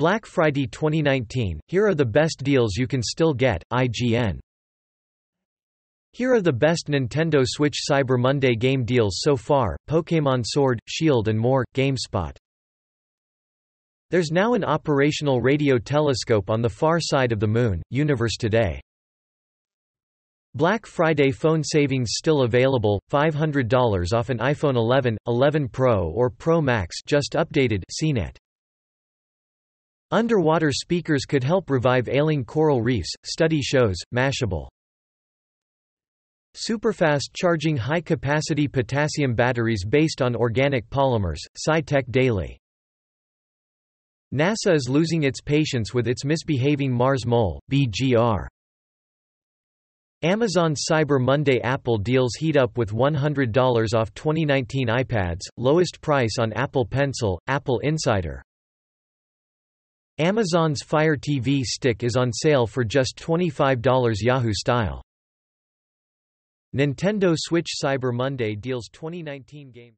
Black Friday 2019, here are the best deals you can still get, IGN. Here are the best Nintendo Switch Cyber Monday game deals so far, Pokémon Sword, Shield and more, GameSpot. There's now an operational radio telescope on the far side of the Moon, Universe Today. Black Friday phone savings still available, $500 off an iPhone 11, 11 Pro or Pro Max just updated CNET. Underwater speakers could help revive ailing coral reefs, study shows, Mashable. Superfast charging high-capacity potassium batteries based on organic polymers, SciTech Daily. NASA is losing its patience with its misbehaving Mars mole, BGR. Amazon Cyber Monday Apple deals heat up with $100 off 2019 iPads, lowest price on Apple Pencil, Apple Insider. Amazon's Fire TV stick is on sale for just $25 Yahoo style. Nintendo Switch Cyber Monday deals 2019 game